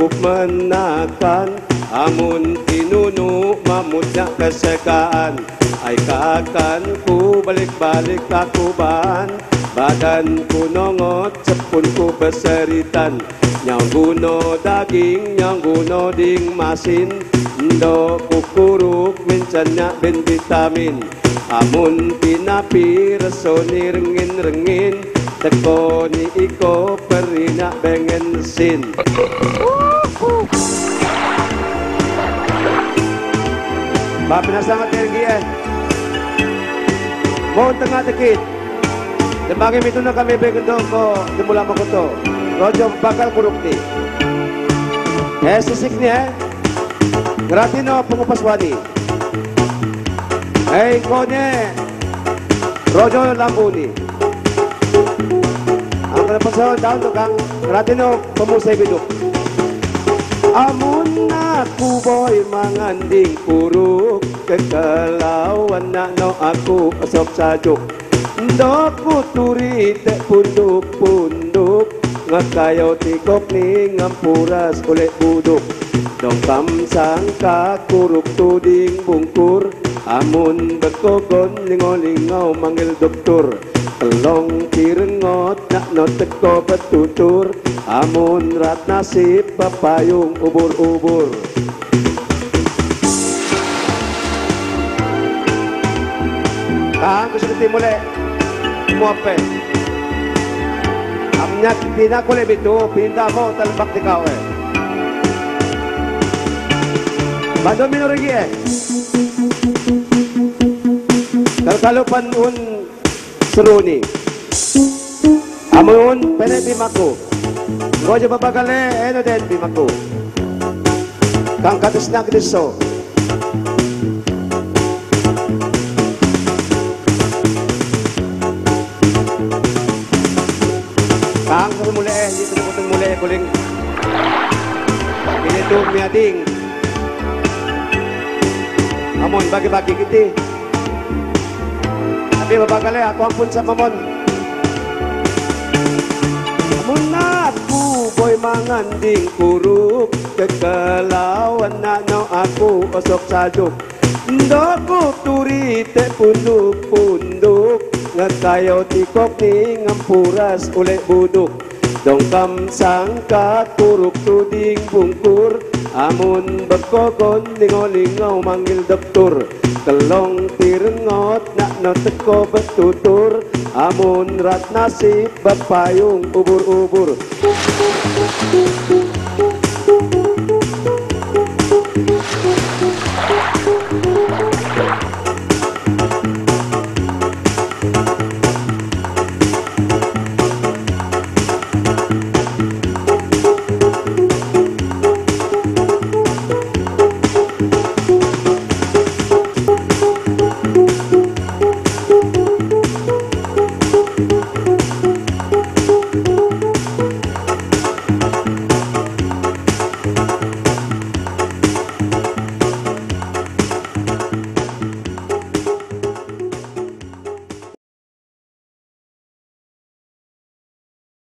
cukup menakan. Amun tinuno mamutnya kesekaan. Ay kakanku balik-balik takuban. Badanku nongot sepunku beseritan. Nyang guno daging, nyang guno ding masin. Ndo kukuruk mincannya ben vitamin. Amun pinapi resoni rengin-rengin Teko ni iko perina bengen sin Ba pinasama tergi eh Mohon tengah dekit Dembagi itu na kami bengen dong ko Dimula mo ko to Rojo bakal kuruk ni Eh sisik ni eh. Gratin no pengupas wani Eh ko ni Rojo lambu ni. Ang kalapasaw daw to kang Ratino pemusay biduk amun aku boy mangan di kuru kekelawan nak no aku sop sajuk. Dok puturi tek punduk punduk ngakayo tikok ni ngampuras oleh buduk. Dong tam sangka kuruk tuding bungkur amun bekogon lingolingau manggil doktur. Long tirengot nak no teko petutur Amun rat nasib papayung ubur-ubur. Kang kita muli Muape. Amnya pinakuli bito Pinta mo talbak di kau eh Bando minorigi eh. Kalkalupan un seruni Amun pene Ngoja babagale eno den bimaku Kang katis na kitiso Kang kasi muli eh Dito na kutong muli eh Kuling Kinito miading Amon bagi-bagi kiti Tapi babagale ako ang pun sa mamon aku boy manganding kuruk Kekelawan na no aku osok saduk. Ndoko turi te punduk-punduk Ngekayo tikok ni ngampuras ule buduk. Dongkam sangka kuruk tuding bungkur Amun berkogon lingaw-lingaw manggil doktor Kelong tirengot nak no teko betutur Amun rat nasib bapayung ubur-ubur Música